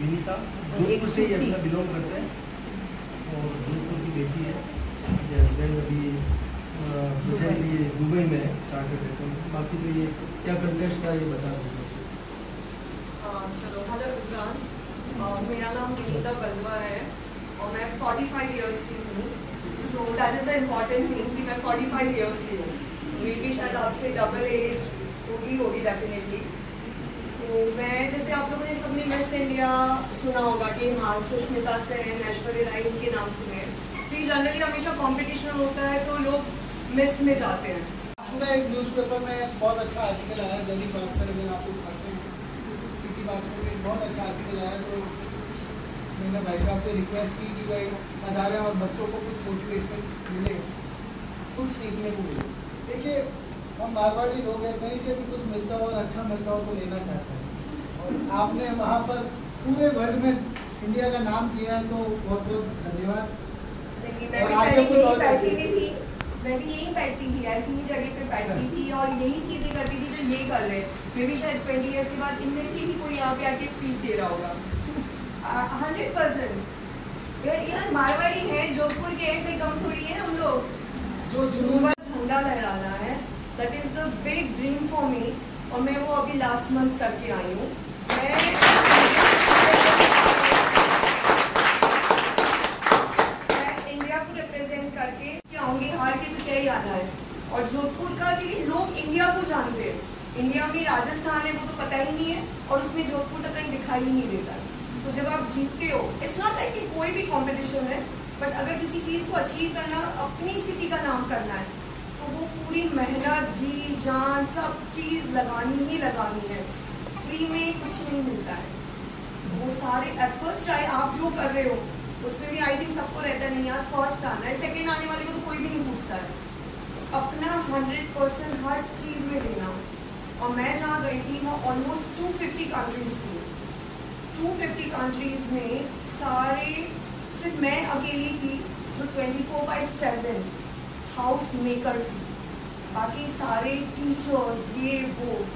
विनीता जोधपुर से ही अपना बिलोंग करते हैं। और जोधपुर की बेटी है। ये हस्बैंड अभी प्रेजेंटली दुबई। में है चार्टर्ड अकाउंट बाकी तो ये क्या कंटेस्ट था ये बता दीजिए चलो हेलो इमरान मेरा नाम विनीता बलवा है और मैं 45 इयर्स की हूँ। So that is a important thing कि मैं 45 इयर्स की हूँ। मे भी शायद आपसे डबल एज होगी होगी डेफिनेटली सो मैं, जैसे आप लोगों ने सबने मिस इंडिया सुना होगा कि हाँ सुष्मिता सेन ऐश्वर्या राय इनके नाम सुने हैं। जनरली हमेशा कंपटीशन होता है तो लोग मिस में जाते हैं। सुबह एक न्यूज़पेपर में बहुत अच्छा आर्टिकल आया दैनिक भास्कर अगर आप लोग पढ़ते हैं, सिटी भास्कर में बहुत अच्छा आर्टिकल आया तो मैंने भाई साहब से रिक्वेस्ट की कि भाई अदारे और बच्चों को कुछ मोटिवेशन मिले, कुछ सीखने को मिले। देखिए हम मारवाड़ी लोग हैं कहीं से भी कुछ मिलता हो और अच्छा मिलता हो तो लेना चाहते हैं। और आपने वहाँ पर पूरे वर्ल्ड में इंडिया का नाम किया है तो बहुत बहुत धन्यवाद। मैं भी यही? भी भी बैठती थी ऐसी ही जगह पे बैठती थी और यही चीज़ें करती थी जो ये कर रहे मे भी शायद ट्वेंटी ईयर्स के बाद इनमें से ही कोई यहाँ पे आके स्पीच दे रहा होगा। हंड्रेड परसेंट यार मारवाड़ी है जोधपुर के हैं कोई कम थोड़ी है हम लोग? जो जुनून झंडा लहराना है। That is the big dream for me और मैं वो अभी लास्ट मंथ करके आई हूँ। मैं मैं इंडिया को रिप्रेजेंट करके आऊँगी हार के तो क्या ही आना है। और जोधपुर का, क्योंकि लोग इंडिया को जानते हैं। इंडिया में राजस्थान है, वो तो पता ही नहीं है। और उसमें जोधपुर तो कहीं दिखाई ही नहीं देता। तो जब आप जीतते हो इट्स नॉट लाइक कि कोई भी कंपटीशन है बट अगर किसी चीज़ को अचीव करना, अपनी सिटी का नाम करना है तो वो पूरी मेहनत जी, जान, सब चीज़ लगानी ही लगानी है। फ्री में कुछ नहीं मिलता है। वो सारे एफर्ट्स चाहे आप जो कर रहे हो, उसमें भी आई थिंक सबको रहता है, नहीं यार फ़र्स्ट आना है। सेकेंड आने वाले को तो कोई भी नहीं पूछता है। तो अपना हंड्रेड परसेंट हर चीज़ में देना। और मैं जहाँ गई थी, वहाँ ऑलमोस्ट टू फिफ्टी कंट्रीज़ थी। टू फिफ्टी कंट्रीज़ में सारे, सिर्फ़ मैं अकेली थी, जो twenty four by seven house maker थी। बाकी सारे टीचर्स ये, वो।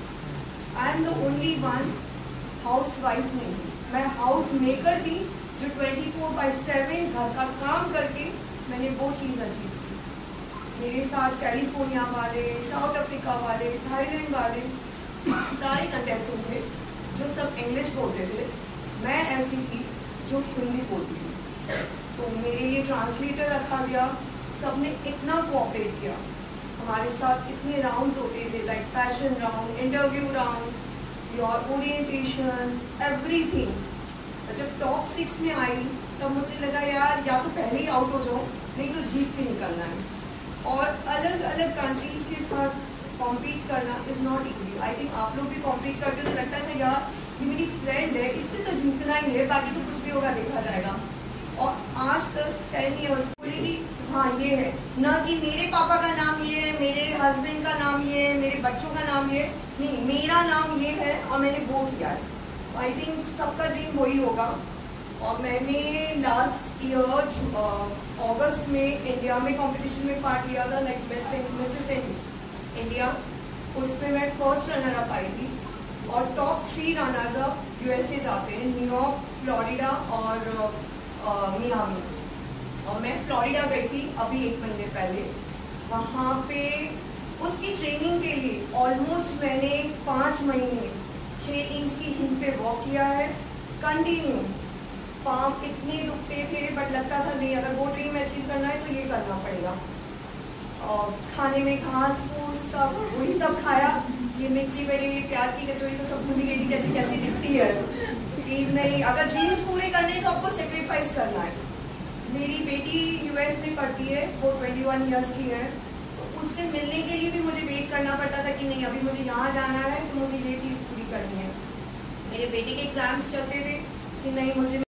I am the only one housewife नहीं मैं हाउस मेकर थी जो 24 फोर बाई सेवन घर का काम करके मैंने वो चीज़ अचीव की। मेरे साथ कैलिफ़ोर्निया वाले साउथ अफ्रीका वाले थाईलैंड वाले, सारे कंटेस्टेंट थे जो सब इंग्लिश बोलते थे। मैं ऐसी थी जो हिंदी बोलती थी। तो मेरे लिए ट्रांसलेटर रखा गया। सबने इतना कोऑपरेट किया। हमारे साथ इतने राउंड्स होते थे like fashion round interview rounds your orientation everything जब टॉप सिक्स में आई, तब मुझे लगा, यार, या तो पहले ही आउट हो जाऊँ, नहीं तो जीत के निकलना है। और अलग अलग कंट्रीज़ के साथ कॉम्पीट करना is not easy I think आप लोग भी कॉम्पीट करते हो तो लगता है, यार, ये मेरी फ्रेंड है, इससे तो जीतना ही है, बाकी तो कुछ भी होगा, देखा जाएगा। और आज तक टेन ईयर्स बोलेगी हाँ ये है। न कि मेरे पापा का नाम ये है, मेरे हस्बैंड का नाम ये है, मेरे बच्चों का नाम ये है। नहीं, मेरा नाम ये है और मैंने वो किया है। आई थिंक सबका ड्रीम वही होगा। और मैंने लास्ट ईयर अगस्त में इंडिया में कंपटीशन में पार्ट लिया था लाइक मिसेस इंडिया उसमें मैं फ़र्स्ट रनर अप आई थी। और top three runners up USA जाते हैं न्यूयॉर्क फ्लोरिडा और मियामी। और मैं फ्लोरिडा गई थी अभी एक महीने पहले। वहाँ पे उसकी ट्रेनिंग के लिए ऑलमोस्ट मैंने पाँच महीने छः इंच की हिल पे वॉक किया है। कंटिन्यू पाँव इतने दुखते थे बट लगता था, नहीं, अगर वो ड्रीम अचीव करना है तो ये करना पड़ेगा। और खाने में घास फूस सब, वही सब खाया। ये मिर्ची बड़ी प्याज की कचौड़ी तो सब भूली गई थी, कैसी कैसी दिखती है। कि नहीं। अगर ड्रीम्स पूरे करने तो आपको सेक्रीफाइस करना है। मेरी बेटी यूएस में पढ़ती है, वो 21 इयर्स की है। तो उससे मिलने के लिए भी मुझे वेट करना पड़ता था कि नहीं, अभी मुझे यहाँ जाना है तो मुझे ये चीज़ पूरी करनी है। मेरे बेटे के एग्ज़ाम्स चलते थे कि नहीं, मुझे